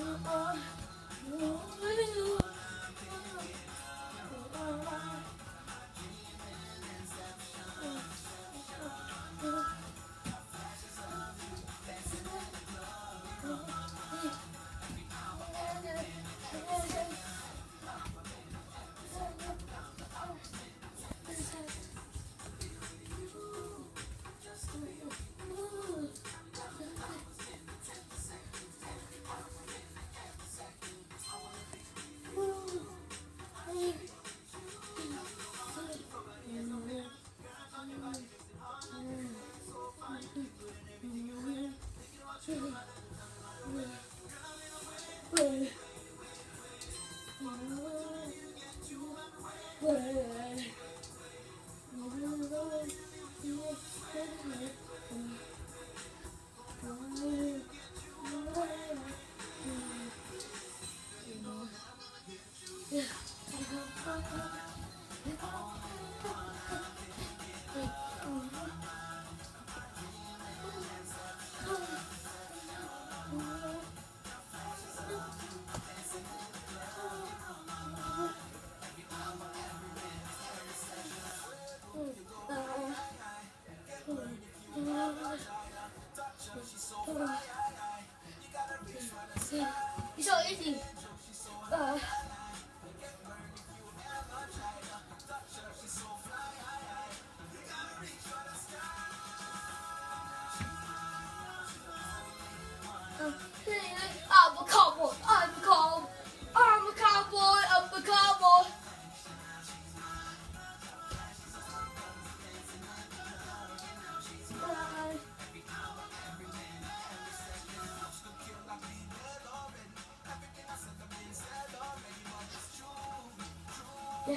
Oh, oh, oh, Yeah. 你说一句。嗯，这一个啊不靠。Yeah.